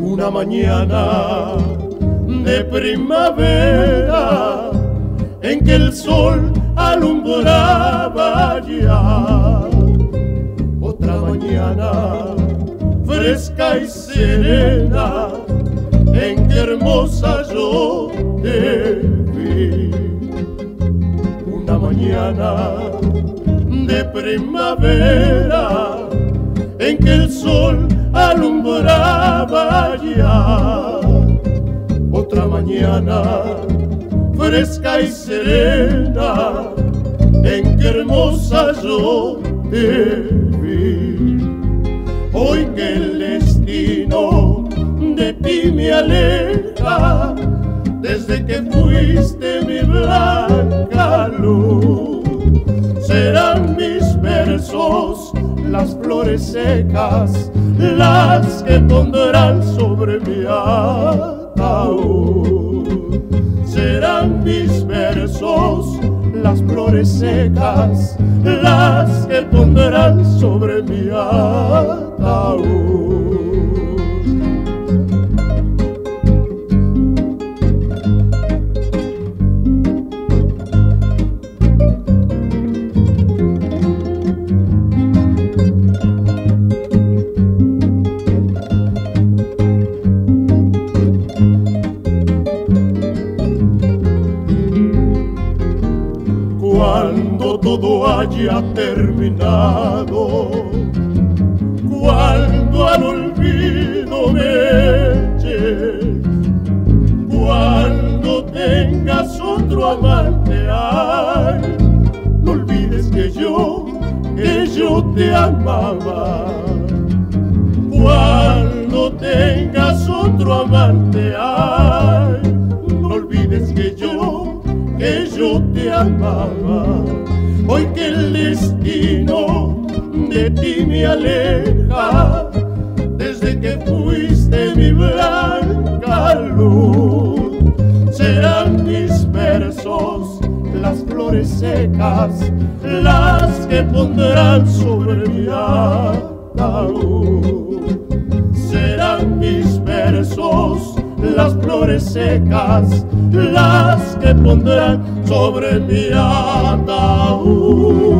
Una mañana de primavera en que el sol alumbraba ya. Otra mañana fresca y serena en que hermosa yo te vi. Una mañana de primavera en que el sol alumbraba ya. Otra mañana fresca y serena en que hermosa yo te vi. Hoy que el destino de ti me aleja, desde que fuiste mi blanca luz, serán mis versos las flores secas, las que pondrán sobre mi ataúd. Mis versos las flores secas, las que pondrán sobre mi ataúd. Todo haya terminado, cuando al olvido me eches, cuando tengas otro amante, ay, no olvides que yo, que yo te amaba. Cuando tengas otro amante, ay, mi blanca luz, serán mis versos las flores secas, las que pondrán sobre mi ataúd. Serán mis versos las flores secas, las que pondrán sobre mi ataúd.